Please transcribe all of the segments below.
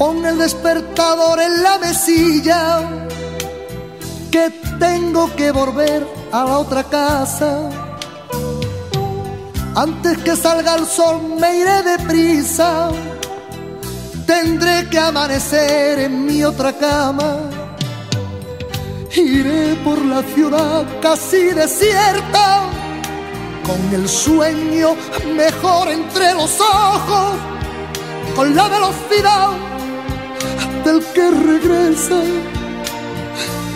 Pon el despertador en la mesilla, que tengo que volver a la otra casa. Antes que salga el sol me iré deprisa, tendré que amanecer en mi otra cama. Iré por la ciudad casi desierta, con el sueño mejor entre los ojos, con la velocidad que regresa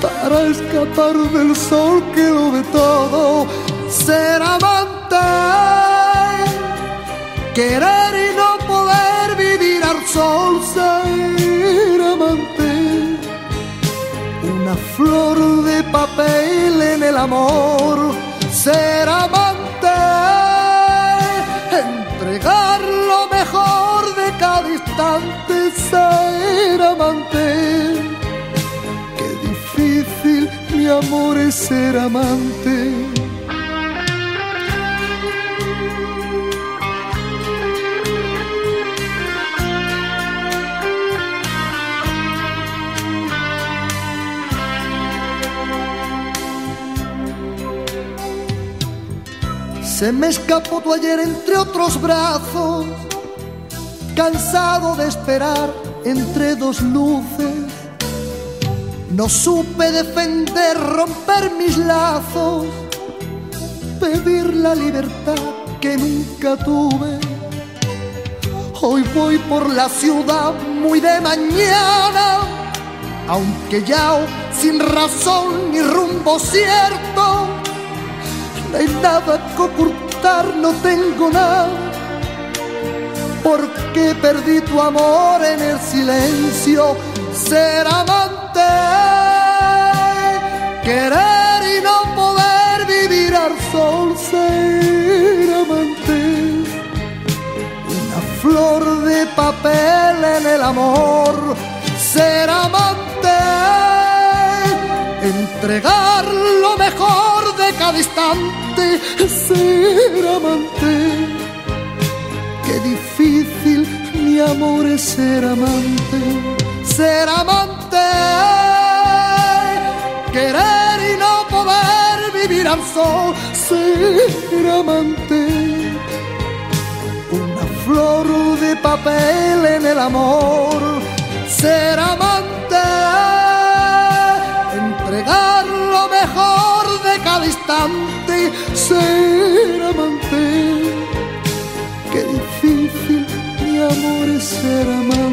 para escapar del sol que lo ve todo, ser amante, querer y no poder vivir al sol, ser amante, una flor de papel en el amor, ser amor, es ser amante. Se me escapó tu ayer entre otros brazos, cansado de esperar entre dos luces. No supe defender, romper mis lazos, pedir la libertad que nunca tuve. Hoy voy por la ciudad muy de mañana, aunque ya sin razón ni rumbo cierto no hay nada que ocultar, no tengo nada, porque perdí tu amor en el silencio, ser amante, cada instante, ser amante. Qué difícil, mi amor, es ser amante, ser amante, querer y no poder vivir al sol, ser amante. Una flor de papel en el amor, ser amante instante, ser amante. Qué difícil, mi amor, es ser amante.